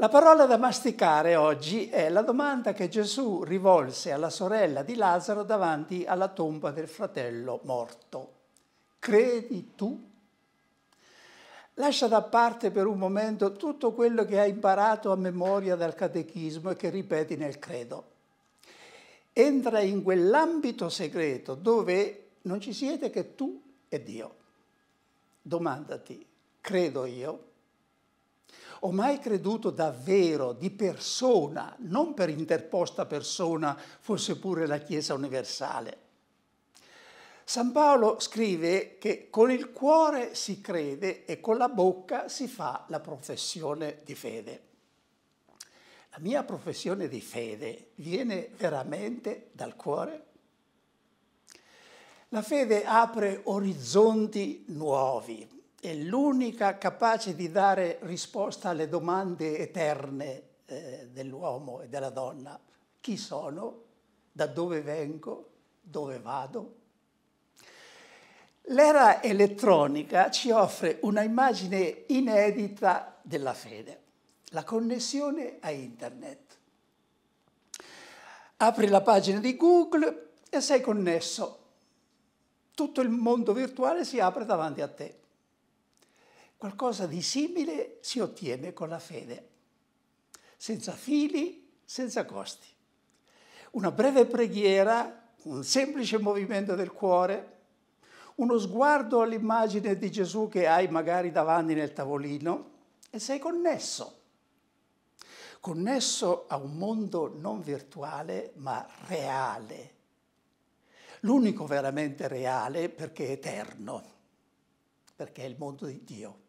La parola da masticare oggi è la domanda che Gesù rivolse alla sorella di Lazzaro davanti alla tomba del fratello morto. Credi tu? Lascia da parte per un momento tutto quello che hai imparato a memoria dal catechismo e che ripeti nel credo. Entra in quell'ambito segreto dove non ci siete che tu e Dio. Domandati, credo io? Ho mai creduto davvero di persona, non per interposta persona, fosse pure la Chiesa universale. San Paolo scrive che con il cuore si crede e con la bocca si fa la professione di fede. La mia professione di fede viene veramente dal cuore? La fede apre orizzonti nuovi, è l'unica capace di dare risposta alle domande eterne eh, dell'uomo e della donna. Chi sono? Da dove vengo? Dove vado? L'era elettronica ci offre una immagine inedita della fede, la connessione a internet. Apri la pagina di Google e sei connesso. Tutto il mondo virtuale si apre davanti a te. Qualcosa di simile si ottiene con la fede, senza fili, senza costi. Una breve preghiera, un semplice movimento del cuore, uno sguardo all'immagine di Gesù che hai magari davanti nel tavolino e sei connesso. Connesso a un mondo non virtuale ma reale. L'unico veramente reale perché è eterno, perché è il mondo di Dio.